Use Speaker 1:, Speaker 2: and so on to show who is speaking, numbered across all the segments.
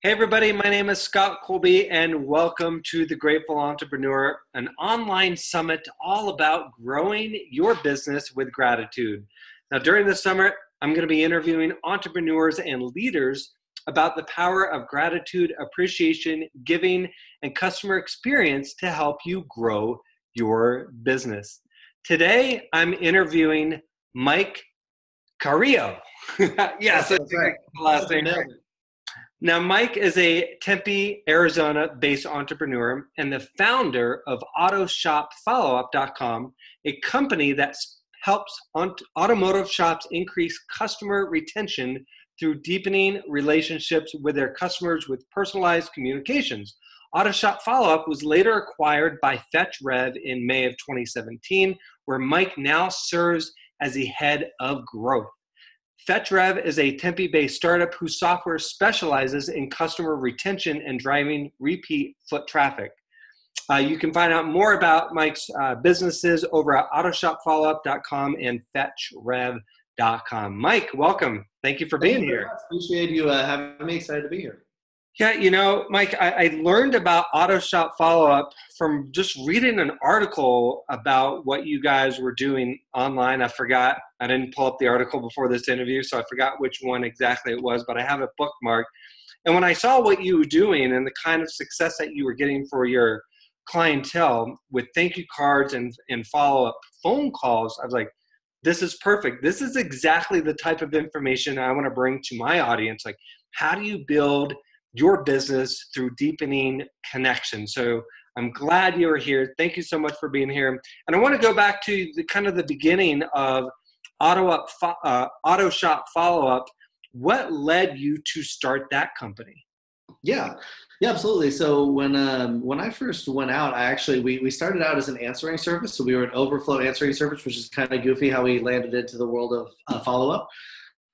Speaker 1: Hey, everybody, my name is Scott Colby, and welcome to The Grateful Entrepreneur, an online summit all about growing your business with gratitude. Now, during the summer, I'm going to be interviewing entrepreneurs and leaders about the power of gratitude, appreciation, giving, and customer experience to help you grow your business. Today, I'm interviewing Mike Carrillo. yes, that's right. last name. Now, Mike is a Tempe, Arizona based entrepreneur and the founder of AutoShopFollowUp.com, a company that helps automotive shops increase customer retention through deepening relationships with their customers with personalized communications. AutoShop Follow Up was later acquired by FetchRev in May of 2017, where Mike now serves as the head of growth. FetchRev is a Tempe-based startup whose software specializes in customer retention and driving repeat foot traffic. Uh, you can find out more about Mike's uh, businesses over at autoshopfollowup.com and fetchrev.com. Mike, welcome. Thank you for being
Speaker 2: you
Speaker 1: here.
Speaker 2: Appreciate you uh, having me. Excited to be here.
Speaker 1: Yeah, you know, Mike, I, I learned about Auto Shop Follow Up from just reading an article about what you guys were doing online. I forgot, I didn't pull up the article before this interview, so I forgot which one exactly it was, but I have it bookmarked. And when I saw what you were doing and the kind of success that you were getting for your clientele with thank you cards and, and follow up phone calls, I was like, this is perfect. This is exactly the type of information I want to bring to my audience. Like, how do you build – your business through deepening connection. So I'm glad you are here. Thank you so much for being here. And I want to go back to the kind of the beginning of Auto Up, uh, Auto Shop Follow Up. What led you to start that company?
Speaker 2: Yeah, yeah, absolutely. So when um, when I first went out, I actually we, we started out as an answering service. So we were an overflow answering service, which is kind of goofy how we landed into the world of uh, follow up.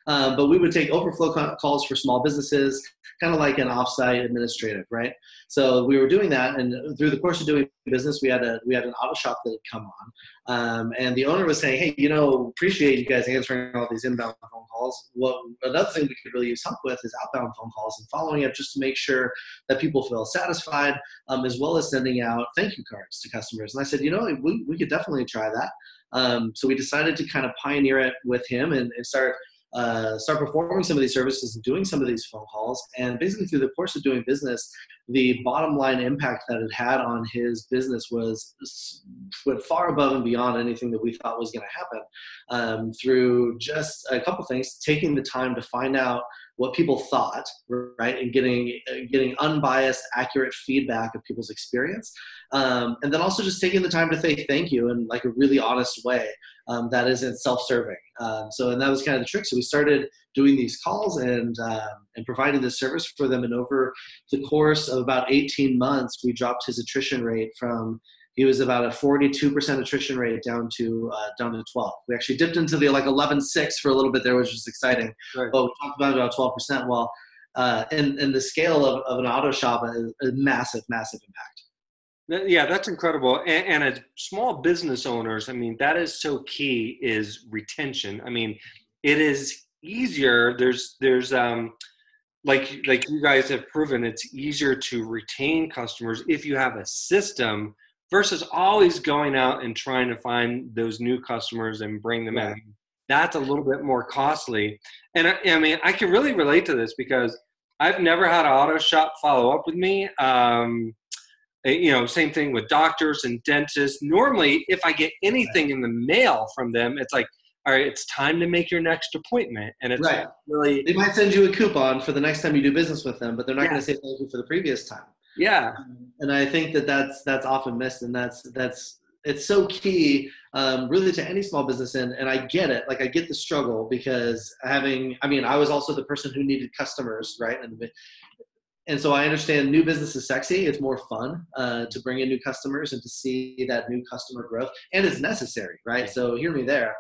Speaker 2: Um, but we would take overflow calls for small businesses, kind of like an offsite administrative, right? So we were doing that, and through the course of doing business, we had a we had an auto shop that had come on, um, and the owner was saying, "Hey, you know, appreciate you guys answering all these inbound phone calls. Well, another thing we could really use help with is outbound phone calls and following up just to make sure that people feel satisfied, um, as well as sending out thank you cards to customers." And I said, "You know, we we could definitely try that." Um, so we decided to kind of pioneer it with him and, and start uh, start performing some of these services and doing some of these phone calls. And basically, through the course of doing business, the bottom line impact that it had on his business was went far above and beyond anything that we thought was going to happen. Um, through just a couple things, taking the time to find out what people thought, right, and getting getting unbiased, accurate feedback of people's experience, um, and then also just taking the time to say thank you in like a really honest way um, that isn't self-serving. Um, so, and that was kind of the trick. So we started doing these calls and um, and providing this service for them, and over the course of about 18 months, we dropped his attrition rate from he was about a 42% attrition rate down to uh, down to 12. We actually dipped into the like 11.6 for a little bit there, which was exciting. Right. But we talked about about 12%. Well, uh, and and the scale of, of an auto shop is a massive, massive impact.
Speaker 1: Yeah, that's incredible. And, and as small business owners, I mean, that is so key is retention. I mean, it is easier. There's there's um like like you guys have proven, it's easier to retain customers if you have a system versus always going out and trying to find those new customers and bring them in. That's a little bit more costly. And I, I, mean, I can really relate to this because I've never had an auto shop follow up with me. Um, eh, you know, same thing with doctors and dentists. Normally, if I get anything in the mail from them, it's like, all right, it's time to make your next appointment. And it's right. really.
Speaker 2: They might send you a coupon for the next time you do business with them, but they're not yeah. going to say thank you for the previous time.
Speaker 1: Yeah.
Speaker 2: And I think that that's that's often missed, and that's that's it's so key um, really to any small business and, and i get it like i get the struggle because having i mean i was also the person who needed customers right and, and so i understand new business is sexy it's more fun uh, to bring in new customers and to see that new customer growth and it's necessary right so hear me there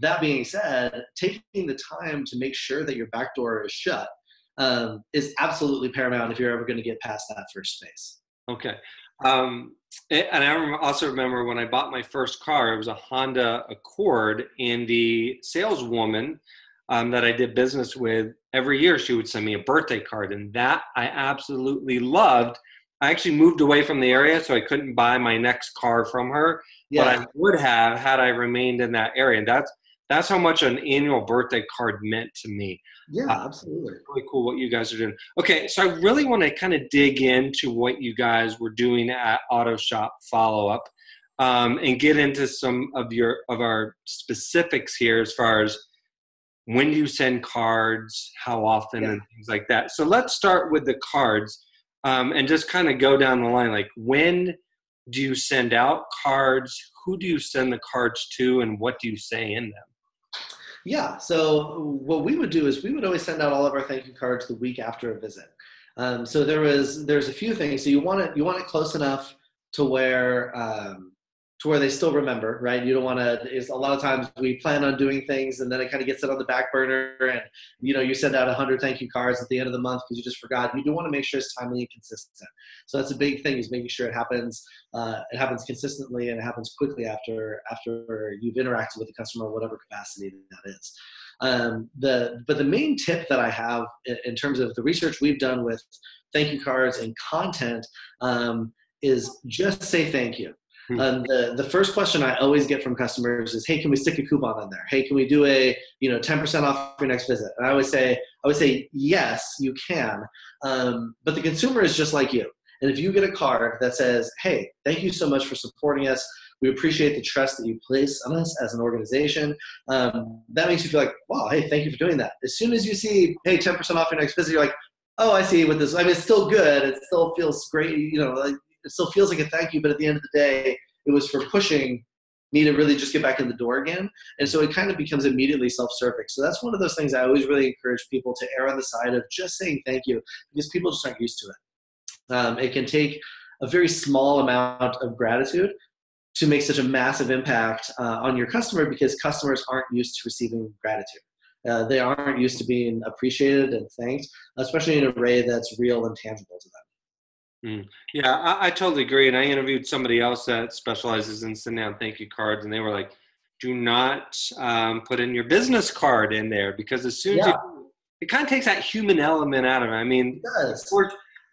Speaker 2: that being said taking the time to make sure that your back door is shut um, is absolutely paramount if you're ever going to get past that first space.
Speaker 1: Okay. Um, and I also remember when I bought my first car, it was a Honda Accord, and the saleswoman um, that I did business with every year she would send me a birthday card, and that I absolutely loved. I actually moved away from the area, so I couldn't buy my next car from her, yeah. but I would have had I remained in that area. And that's that's how much an annual birthday card meant to me.
Speaker 2: Yeah, uh, absolutely.
Speaker 1: Really cool what you guys are doing. Okay, so I really want to kind of dig into what you guys were doing at Auto Shop Follow Up, um, and get into some of your of our specifics here as far as when you send cards, how often, yeah. and things like that. So let's start with the cards, um, and just kind of go down the line. Like when do you send out cards? Who do you send the cards to, and what do you say in them?
Speaker 2: Yeah. So what we would do is we would always send out all of our thank you cards the week after a visit. Um, so there was there's a few things. So you want it you want it close enough to where um, to where they still remember, right? You don't want to. Is a lot of times we plan on doing things and then it kind of gets it on the back burner, and you know you send out hundred thank you cards at the end of the month because you just forgot. You do want to make sure it's timely and consistent. So that's a big thing is making sure it happens. Uh, it happens consistently and it happens quickly after after you've interacted with the customer, whatever capacity that is. Um, the but the main tip that I have in, in, terms of the research we've done with thank you cards and content um, is just say thank you. Um, the, the first question I always get from customers is, "Hey, can we stick a coupon in there? Hey, can we do a you know 10% off your next visit?" And I always say, I would say, yes, you can. Um, but the consumer is just like you, and if you get a card that says, "Hey, thank you so much for supporting us. We appreciate the trust that you place on us as an organization," um, that makes you feel like, "Wow, hey, thank you for doing that." As soon as you see, "Hey, 10% off your next visit," you're like, "Oh, I see what this." I mean, it's still good. It still feels great. You know, like it still feels like a thank you, but at the end of the day, it was for pushing me to really just get back in the door again. And so it kind of becomes immediately self-serving. So that's one of those things I always really encourage people to err on the side of just saying thank you because people just aren't used to it. Um, it can take a very small amount of gratitude to make such a massive impact uh, on your customer because customers aren't used to receiving gratitude. Uh, they aren't used to being appreciated and thanked, especially in a way that's real and tangible to them.
Speaker 1: Mm. Yeah, I, I, totally agree. And I interviewed somebody else that specializes in sending out thank you cards, and they were like, "Do not um, put in your business card in there because as soon as yeah. you, it kind of takes that human element out of it. I mean,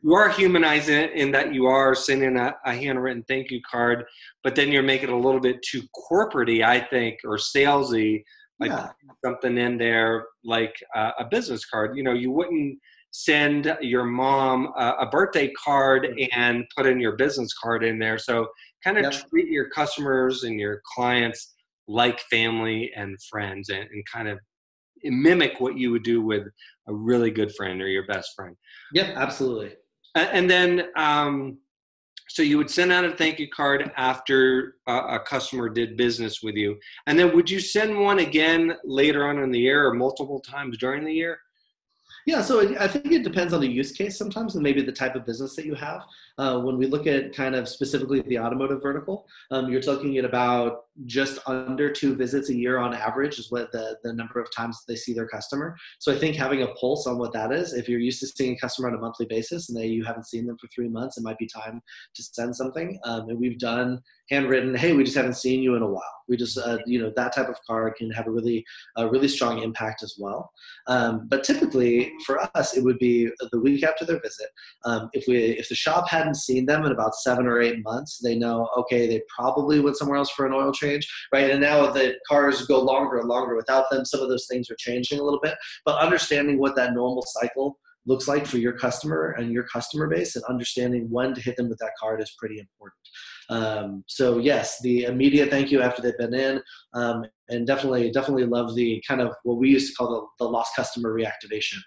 Speaker 1: you are humanizing it in that you are sending a, a, handwritten thank you card, but then you're making it a little bit too corporatey, I think, or salesy, like yeah. something in there like uh, a business card. You know, you wouldn't send your mom a, a birthday card and put in your business card in there. So kind of yep. treat your customers and your clients like family and friends and, and kind of mimic what you would do with a really good friend or your best friend.
Speaker 2: Yep, absolutely.
Speaker 1: And then, um, so you would send out a thank you card after a, a, customer did business with you, and then would you send one again later on in the year or multiple times during the year?
Speaker 2: Yeah, so I think it depends on the use case sometimes and maybe the type of business that you have. Uh, when we look at kind of specifically the automotive vertical, um, you're talking at about just under two visits a year on average is what the, the number of times they see their customer. So I think having a pulse on what that is, if you're used to seeing a customer on a monthly basis and they, you haven't seen them for three months, it might be time to send something. Um, and we've done handwritten, hey, we just haven't seen you in a while. We just, uh, you know, that type of card can have a really, a really strong impact as well. Um, but typically for us, it would be the week after their visit. Um, if we, if the shop hadn't seen them in about seven or eight months, they know, okay, they probably went somewhere else for an oil change, right? And now the cars go longer and longer without them. Some of those things are changing a little bit, but understanding what that normal cycle looks like for your customer and your customer base and understanding when to hit them with that card is pretty important. Um, so yes, the immediate thank you after they've been in, um, and definitely, definitely love the kind of what we used to call the, the lost customer reactivation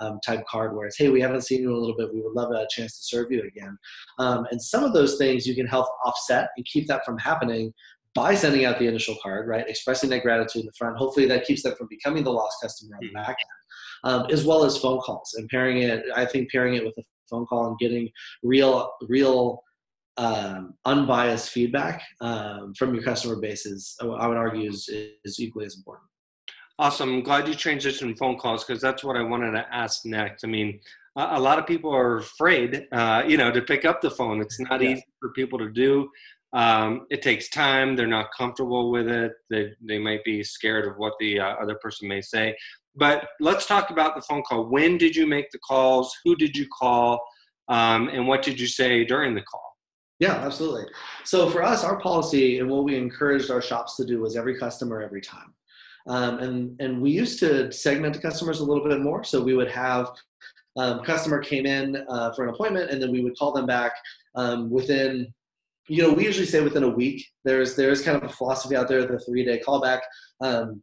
Speaker 2: um, type card where it's, hey, we haven't seen you in a little bit. We would love a chance to serve you again. Um, and some of those things you can help offset and keep that from happening by sending out the initial card, right? Expressing that gratitude in the front. Hopefully that keeps them from becoming the lost customer on the back end, um, as well as phone calls and pairing it. I think pairing it with a phone call and getting real, real um, unbiased feedback um, from your customer base is, I would argue, is, is equally as important.
Speaker 1: Awesome. I'm glad you transitioned phone calls because that's what I wanted to ask next. I mean, a, lot of people are afraid, uh, you know, to pick up the phone. It's not yeah. easy for people to do. Um, it takes time. They're not comfortable with it. They, they might be scared of what the uh, other person may say. But let's talk about the phone call. When did you make the calls? Who did you call? Um, and what did you say during the call?
Speaker 2: Yeah, absolutely. So for us, our policy and what we encouraged our shops to do was every customer, every time. Um, and and we used to segment the customers a little bit more. So we would have um, customer came in uh, for an appointment, and then we would call them back um, within. You know, we usually say within a week. There's there's kind of a philosophy out there, the three day callback. Um,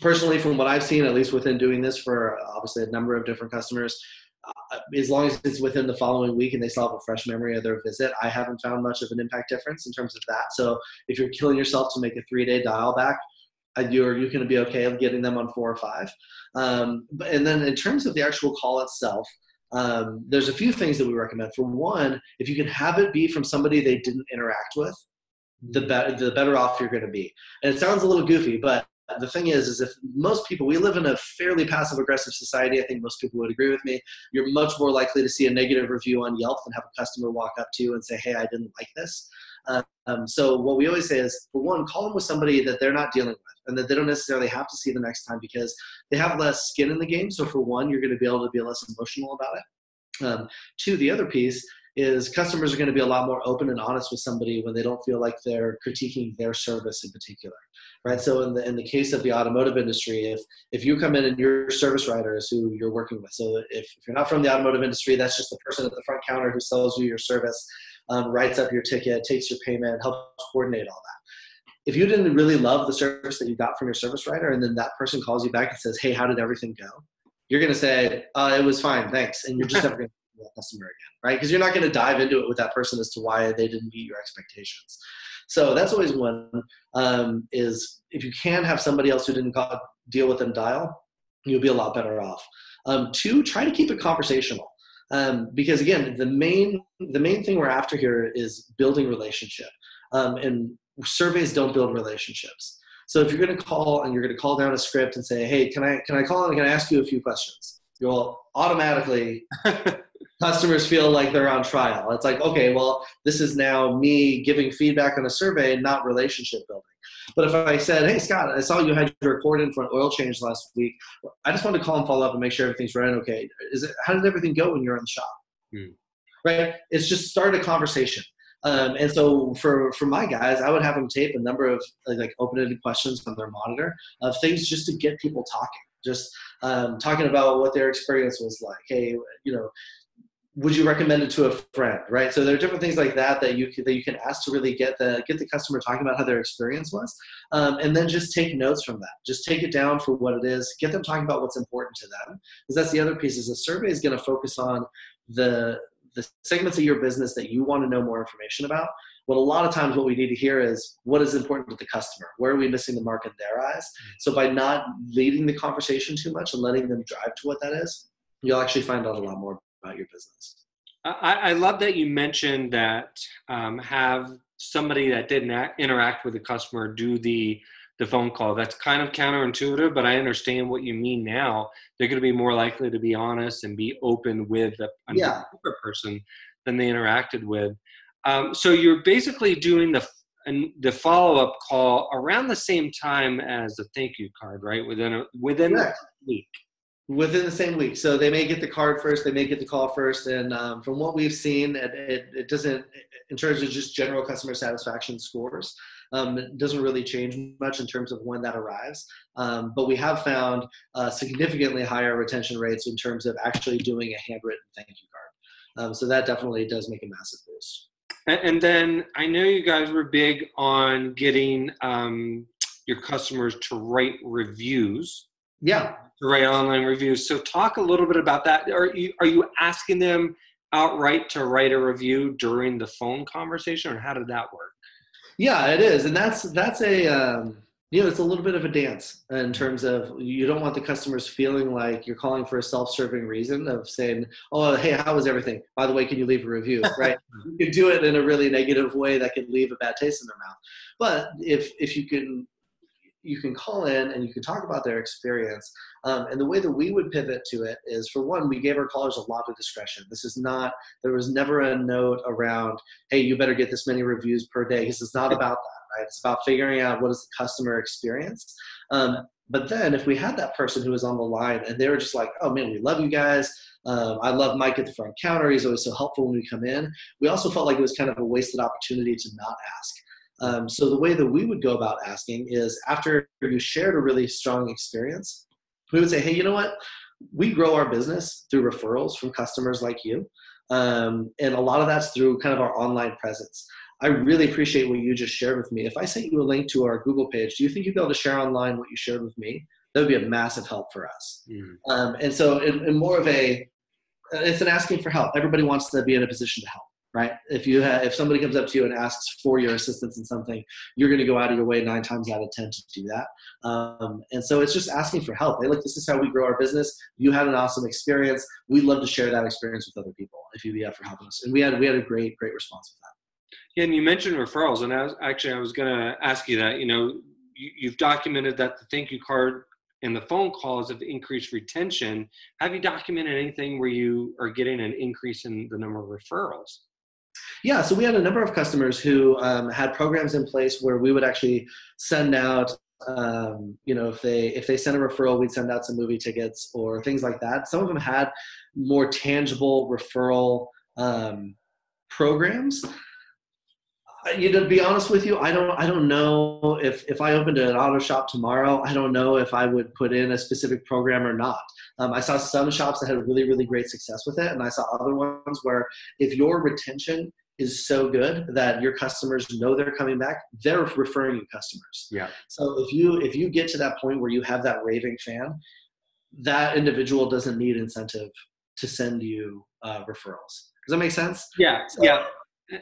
Speaker 2: personally, from what I've seen, at least within doing this for obviously a number of different customers, uh, as long as it's within the following week and they still have a fresh memory of their visit, I haven't found much of an impact difference in terms of that. So if you're killing yourself to make a three day dial back, uh, you're you're going to be okay of getting them on four or five. Um, and then in terms of the actual call itself, um, there's a few things that we recommend. For one, if you can have it be from somebody they didn't interact with, the better the better off you're going to be. And it sounds a little goofy, but the thing is, is if most people, we live in a fairly passive aggressive society. I think most people would agree with me. You're much more likely to see a negative review on Yelp than have a customer walk up to you and say, "Hey, I didn't like this." Um, so what we always say is, for one, call them with somebody that they're not dealing with and that they don't necessarily have to see the next time because they have less skin in the game. So for one, you're going to be able to be less emotional about it. Um, two, the other piece is customers are going to be a lot more open and honest with somebody when they don't feel like they're critiquing their service in particular right? So in the in the case of the automotive industry if if you come in and your service writer is who you're working with so if, if you're not from the automotive industry that's just the person at the front counter who sells you your service um, writes up your ticket takes your payment helps coordinate all that. If you didn't really love the service that you got from your service writer and then that person calls you back and says hey how did everything go? You're going to say uh, it was fine thanks and you're just never going to that customer again, right? Because you're not going to dive into it with that person as to why they didn't meet your expectations. So that's always one. Um, is if you can have somebody else who didn't call, deal with them dial, you'll be a lot better off. Um, two, try to keep it conversational. Um, because again, the main the main thing we're after here is building relationship, um, and surveys don't build relationships. So if you're going to call and you're going to call down a script and say, "Hey, can I can I call and can I ask you a few questions?" You'll automatically customers feel like they're on trial. It's like, okay, well, this is now me giving feedback on a survey, and not relationship building. But if I said, hey, Scott, I saw you had your report in for an oil change last week. I just wanted to call and follow up and make sure everything's running okay. Is it, how did everything go when you were in the shop? Hmm. Right? It's just start a conversation. Um, and so for, for my guys, I would have them tape a number of like open-ended questions on their monitor of things just to get people talking just um, talking about what their experience was like. Hey, you know, would you recommend it to a friend right? So there are different things like that that you can, that you can ask to really get the get the customer talking about how their experience was. Um, and then just take notes from that. Just take it down for what it is. Get them talking about what's important to them because that's the other piece is the survey is going to focus on the the segments of your business that you want to know more information about. What a lot of times what we need to hear is what is important to the customer? Where are we missing the mark in their eyes? So by not leading the conversation too much and letting them drive to what that is you'll actually find out a lot more about your business.
Speaker 1: I, I love that you mentioned that um, have somebody that didn't act, interact with the customer do the the phone call. That's kind of counterintuitive, but I understand what you mean now. They're going to be more likely to be honest and be open with a, yeah. person than they interacted with. Um, so you're basically doing the the follow up call around the same time as the thank you card, right? Within a, within a week
Speaker 2: within the same week. So they may get the card first, they may get the call first, and um, from what we've seen, it, it, it, doesn't, in terms of just general customer satisfaction scores, um, it doesn't really change much in terms of when that arrives. Um, but we have found uh, significantly higher retention rates in terms of actually doing a handwritten thank you card. Um, so that definitely does make a massive boost.
Speaker 1: And then I know you guys were big on getting um, your customers to write reviews.
Speaker 2: Yeah
Speaker 1: to write online reviews. So talk a little bit about that. Are you are you asking them outright to write a review during the phone conversation, or how did that work?
Speaker 2: Yeah, it is, and that's that's a um, you know it's a little bit of a dance in terms of you don't want the customers feeling like you're calling for a self-serving reason of saying, "Oh, hey, how was everything? By the way, can you leave a review?" Right? you can do it in a really negative way that could leave a bad taste in their mouth. But if if you can you can call in and you can talk about their experience. Um, and the way that we would pivot to it is for one, we gave our callers a lot of discretion. This is not, there was never a note around, hey, you better get this many reviews per day. This is not about that, right? It's about figuring out what is the customer experience. Um, but then if we had that person who was on the line and they were just like, oh man, we love you guys. Um, I love Mike at the front counter. He's always so helpful when we come in. We also felt like it was kind of a wasted opportunity to not ask. Um, so the way that we would go about asking is after you shared a really strong experience, we would say, hey, you know what? We grow our business through referrals from customers like you. Um, and a lot of that's through kind of our online presence. I really appreciate what you just shared with me. If I sent you a link to our Google page, do you think you'd be able to share online what you shared with me? That would be a massive help for us. Mm. Um, and so, in, in, more of a, it's an asking for help. Everybody wants to be in a position to help right? If you have, if somebody comes up to you and asks for your assistance in something, you're going to go out of your way nine times out of ten to do that. Um, and so it's just asking for help. Hey, look, this is how we grow our business. You had an awesome experience. We'd love to share that experience with other people if you'd be up for helping us. And we had we had a great great response with that.
Speaker 1: Yeah, and you mentioned referrals, and I was actually I was going to ask you that. You know, you, you've documented that the thank you card and the phone calls have increased retention. Have you documented anything where you are getting an increase in the number of referrals?
Speaker 2: Yeah, so we had a number of customers who um, had programs in place where we would actually send out, um, you know, if they if they sent a referral, we'd send out some movie tickets or things like that. Some of them had more tangible referral um, programs. You know, to be honest with you, I don't I don't know if if I opened an auto shop tomorrow, I don't know if I would put in a specific program or not. Um, I saw some shops that had really, really great success with it, and I saw other ones where if your retention is so good that your customers know they're coming back, they're referring you customers.
Speaker 1: Yeah.
Speaker 2: So if you if you get to that point where you have that raving fan, that individual doesn't need incentive to send you uh, referrals. Does that make sense?
Speaker 1: Yeah. So, yeah.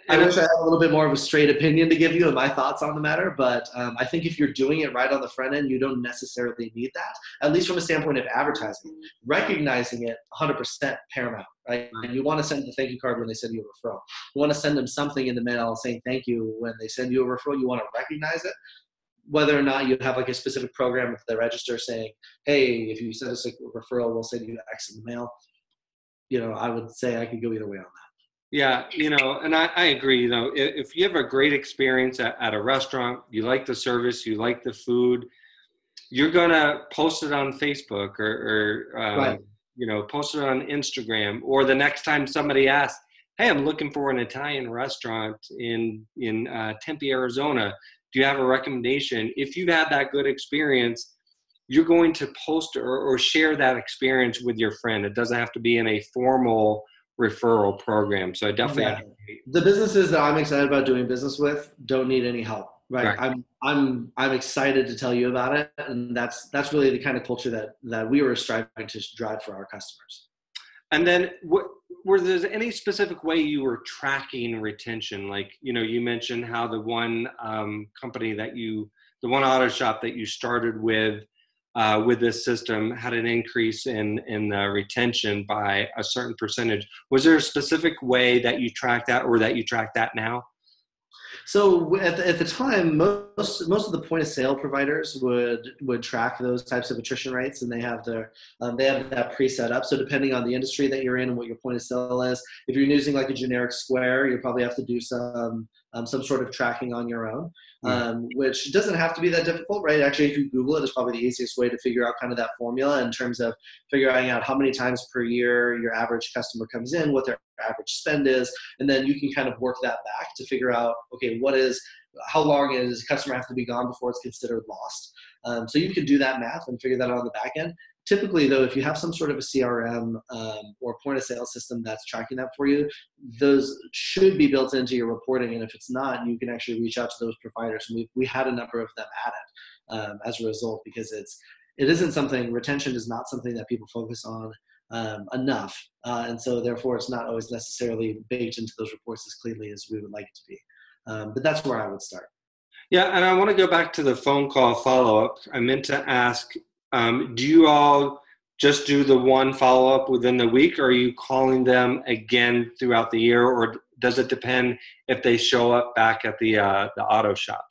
Speaker 2: I wish I had a little bit more of a straight opinion to give you and my thoughts on the matter, but um, I think if you're doing it right on the front end, you don't necessarily need that, at least from a standpoint of advertising. Recognizing it 100% paramount, right? And you want to send the thank you card when they send you a referral. You want to send them something in the mail saying thank you when they send you a referral. You want to recognize it. Whether or not you have like a specific program with the register saying, hey, if you send us a referral, we'll send you X in the mail. You know, I would say I could go either way on that.
Speaker 1: Yeah, you know, and I, I agree. You know, if, if, you have a great experience at, at, a restaurant, you like the service, you like the food, you're gonna post it on Facebook or, or um, right. you know, post it on Instagram. Or the next time somebody asks, "Hey, I'm looking for an Italian restaurant in in uh, Tempe, Arizona. Do you have a recommendation?" If you've had that good experience, you're going to post or, or share that experience with your friend. It doesn't have to be in a formal referral program. So I definitely yeah.
Speaker 2: the businesses that I'm excited about doing business with don't need any help. Right. right. I'm I'm I'm excited to tell you about it. And that's that's really the kind of culture that that we were striving to drive for our customers.
Speaker 1: And then what were there any specific way you were tracking retention? Like, you know, you mentioned how the one um, company that you the one auto shop that you started with uh, with this system had an increase in in the retention by a certain percentage. Was there a specific way that you track that, or that you track that now?
Speaker 2: So at the, at the time, most most of the point of sale providers would would track those types of attrition rates, and they have their um, they have that pre-set up. So depending on the industry that you're in and what your point of sale is, if you're using like a generic Square, you probably have to do some um, some sort of tracking on your own, um, which doesn't have to be that difficult, right? Actually, if you Google it, it's probably the easiest way to figure out kind of that formula in terms of figuring out how many times per year your average customer comes in, what their average spend is, and then you can kind of work that back to figure out, okay, what is how long does a customer have to be gone before it's considered lost. Um, so you can do that math and figure that out on the back end. Typically, though, if you have some sort of a CRM um, or point of sale system that's tracking that for you, those should be built into your reporting. And if it's not, you can actually reach out to those providers. And we we had a number of them added um, as a result because it's it isn't something retention is not something that people focus on um, enough, uh, and so therefore it's not always necessarily baked into those reports as cleanly as we would like it to be. Um, but that's where I would start.
Speaker 1: Yeah, and I want to go back to the phone call follow up. I meant to ask um, do you all just do the one follow up within the week, or are you calling them again throughout the year, or does it depend if they show up back at the uh, the auto shop?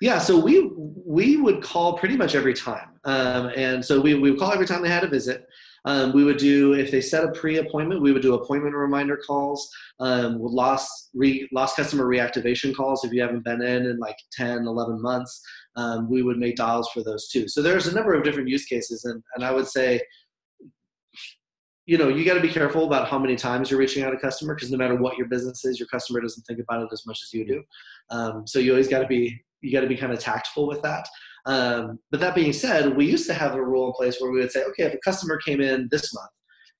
Speaker 2: Yeah, so we we would call pretty much every time, um, and so we we would call every time they had a visit. Um, we would do if they set a pre-appointment, we would do appointment reminder calls, um, lost re, lost customer reactivation calls if you haven't been in in like 10, 11 months. Um, we would make dials for those too. So there's a number of different use cases, and, and I would say, you know, you got to be careful about how many times you're reaching out to a customer because no matter what your business is, your customer doesn't think about it as much as you do. Um, so you always got to be you got to be kind of tactful with that. Um, but that being said, we used to have a rule in place where we would say, okay, if a customer came in this month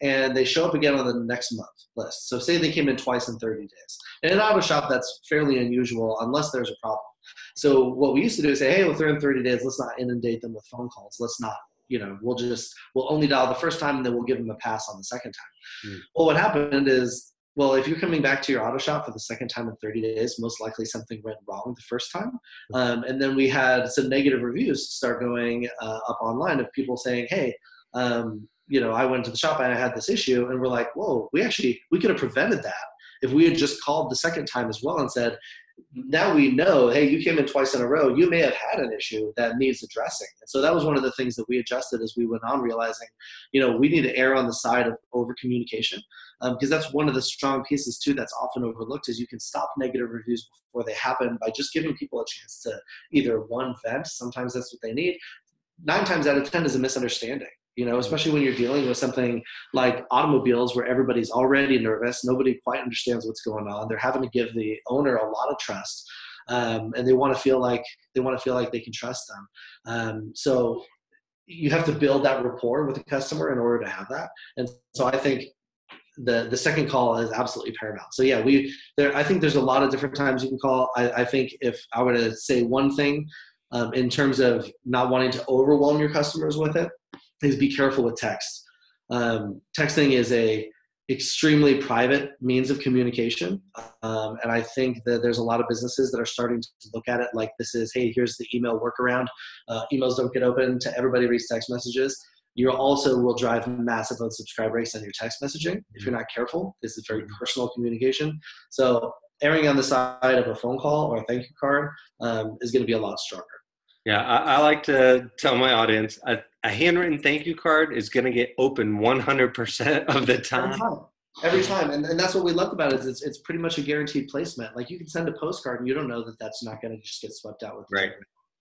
Speaker 2: and they show up again on the next month list, so say they came in twice in 30 days, and in an auto shop that's fairly unusual unless there's a problem. So what we used to do is say, hey, if they're in 30 days, let's not inundate them with phone calls. Let's not, you know, we'll just we'll only dial the first time and then we'll give them a pass on the second time. Mm. Well, what happened is well, if you're coming back to your auto shop for the second time in 30 days, most likely something went wrong the first time. Um, and then we had some negative reviews start going uh, up online of people saying, hey, um, you know, I went to the shop and I had this issue. And we're like, whoa, we actually, we could have prevented that if we had just called the second time as well and said, now we know, hey, you came in twice in a row. You may have had an issue that needs addressing. And so that was one of the things that we adjusted as we went on, realizing, you know, we need to err on the side of over communication because um, that's one of the strong pieces too that's often overlooked is you can stop negative reviews before they happen by just giving people a chance to either one vent. Sometimes that's what they need. Nine times out of ten is a misunderstanding you know especially when you're dealing with something like automobiles where everybody's already nervous nobody quite understands what's going on they're having to give the owner a lot of trust um, and they want to feel like they want to feel like they can trust them. Um, so you have to build that rapport with the customer in order to have that and so i think the the second call is absolutely paramount. So yeah we there i think there's a lot of different times you can call. I, I think if i were to say one thing um, in terms of not wanting to overwhelm your customers with it is be careful with text. Um, texting is a extremely private means of communication, um, and I think that there's a lot of businesses that are starting to look at it like this is, hey, here's the email workaround. Uh, emails don't get open to everybody reads text messages. You also will drive massive unsubscribe rates on your text messaging if you're not careful. This is very personal communication. So erring on the side of a phone call or a thank you card um, is going to be a lot stronger.
Speaker 1: Yeah, I, I, like to tell my audience a, a handwritten thank you card is going to get open 100% of the time.
Speaker 2: Every time, Every time. And, and that's what we love about it is it's, it's pretty much a guaranteed placement. Like you can send a postcard and you don't know that that's not going to just get swept out with
Speaker 1: right.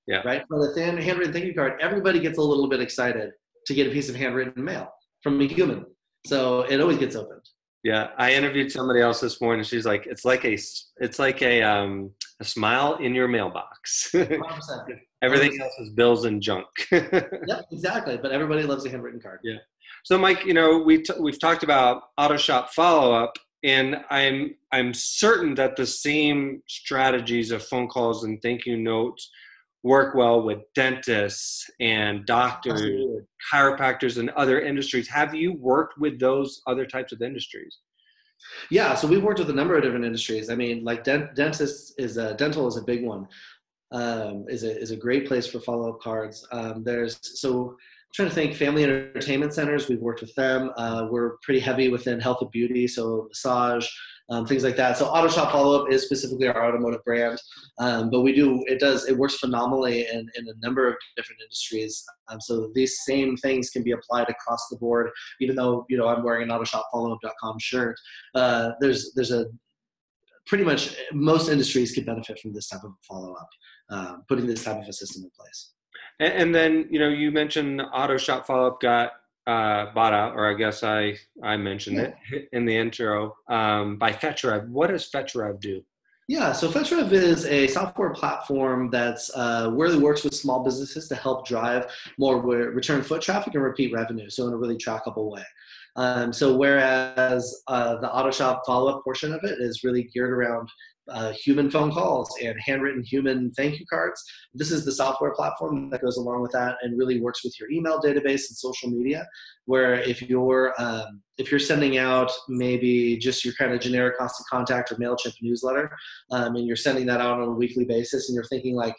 Speaker 1: Yeah.
Speaker 2: Right. But a thin handwritten thank you card, everybody gets a little bit excited to get a piece of handwritten mail from a human. So it always gets opened.
Speaker 1: Yeah, I interviewed somebody else this morning. She's like, "It's like a, it's like a, um, a smile in your mailbox. Everything else is bills and junk.
Speaker 2: yep, exactly. But everybody loves a handwritten card.
Speaker 1: Yeah. So, Mike, you know, we t- we've talked about auto shop follow up, and I'm I'm certain that the same strategies of phone calls and thank you notes work well with dentists and doctors, Absolutely. chiropractors, and other industries. Have you worked with those other types of industries?
Speaker 2: Yeah, so we've worked with a number of different industries. I mean, like dent- dentists is a dental is a big one. Um, is a is a great place for follow up cards. Um, there's so I'm trying to think family entertainment centers. We've worked with them. Uh, we're pretty heavy within health and beauty, so massage, um, things like that. So Auto Shop Follow Up is specifically our automotive brand, um, but we do it does it works phenomenally in, in a number of different industries. Um, so these same things can be applied across the board. Even though you know I'm wearing an AutoShopFollowUp.com shirt, uh, there's there's a pretty much most industries could benefit from this type of follow up, uh, putting this type of a system in place.
Speaker 1: And, and then you know you mentioned Auto Shop Follow Up got uh, bought out, or I guess I I mentioned yeah. it in the intro um, by FetchRev. What does FetchRev do?
Speaker 2: Yeah, so FetchRev is a software platform that's uh, really works with small businesses to help drive more return foot traffic and repeat revenue, so in a really trackable way. Um, so whereas uh, the auto shop follow-up portion of it is really geared around uh, human phone calls and handwritten human thank you cards. This is the software platform that goes along with that and really works with your email database and social media. Where if you're um, if you're sending out maybe just your kind of generic constant contact or Mailchimp newsletter, um, and you're sending that out on a weekly basis, and you're thinking like,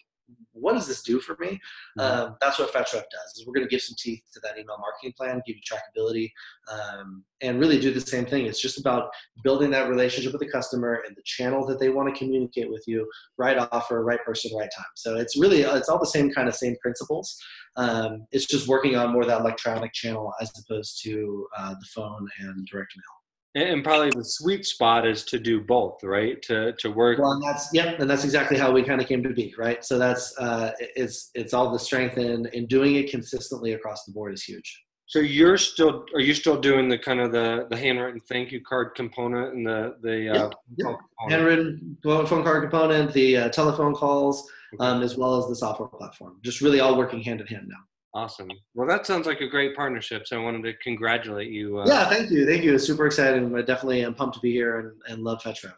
Speaker 2: what does this do for me? Mm-hmm. Um, that's what FetchRev does. Is we're going to give some teeth to that email marketing plan, give you trackability, um, and really do the same thing. It's just about building that relationship with the customer and the channel that they want to communicate with you. Right offer, right person, right time. So it's really it's all the same kind of same principles. Um, it's just working on more that electronic channel as opposed to uh, the phone and direct mail.
Speaker 1: And probably the sweet spot is to do both, right? To to work.
Speaker 2: Well, and that's yep, and that's exactly how we kind of came to be, right? So that's uh, it's it's all the strength in in doing it consistently across the board is huge.
Speaker 1: So you're still are you still doing the kind of the the handwritten thank you card component and the the
Speaker 2: yep,
Speaker 1: uh,
Speaker 2: yep. handwritten phone card component, the uh, telephone calls, um, as well as the software platform. Just really all working hand in hand now.
Speaker 1: Awesome. Well, that sounds like a great partnership. So I wanted to congratulate you.
Speaker 2: Uh, yeah, thank you. Thank you. It's super exciting. I definitely am pumped to be here and, and love FetchRev.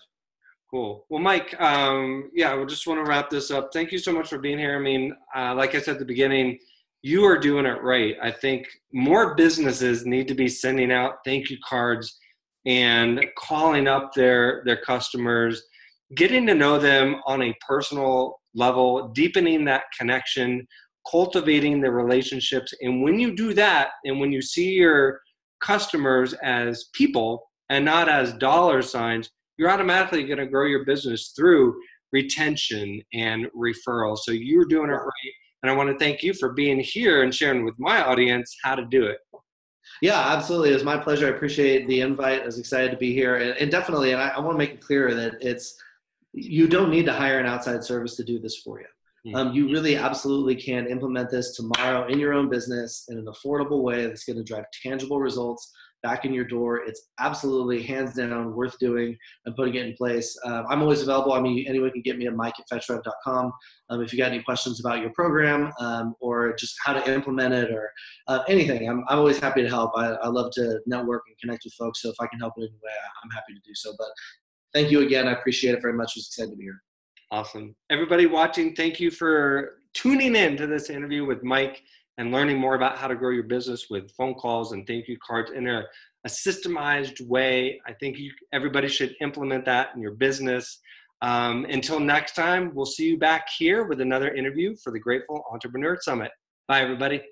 Speaker 1: Cool. Well, Mike, um, yeah, we just want to wrap this up. Thank you so much for being here. I mean, uh, like I said at the beginning, you are doing it right. I think more businesses need to be sending out thank you cards and calling up their their customers, getting to know them on a personal level, deepening that connection cultivating the relationships. And when you do that, and when you see your customers as people and not as dollar signs, you're automatically going to grow your business through retention and referral. So you're doing it right. And I want to thank you for being here and sharing with my audience how to do it.
Speaker 2: Yeah, absolutely. It's my pleasure. I appreciate the invite. I was excited to be here. And, and definitely, and I, I want to make it clear that it's, you don't need to hire an outside service to do this for you. Um, you really absolutely can implement this tomorrow in your own business in an affordable way that's going to drive tangible results back in your door. It's absolutely hands down worth doing and putting it in place. Uh, I'm always available. I mean, anyone can get me at mike at fetchrev.com. Um, if you got any questions about your program um, or just how to implement it or uh, anything, I'm, I'm always happy to help. I, I love to network and connect with folks. So if I can help in any way, I'm happy to do so. But thank you again. I appreciate it very much. I was excited to be here.
Speaker 1: Awesome. Everybody watching, thank you for tuning in to this interview with Mike and learning more about how to grow your business with phone calls and thank you cards in a, a systemized way. I think you, everybody should implement that in your business. Um, until next time, we'll see you back here with another interview for the Grateful Entrepreneur Summit. Bye, everybody.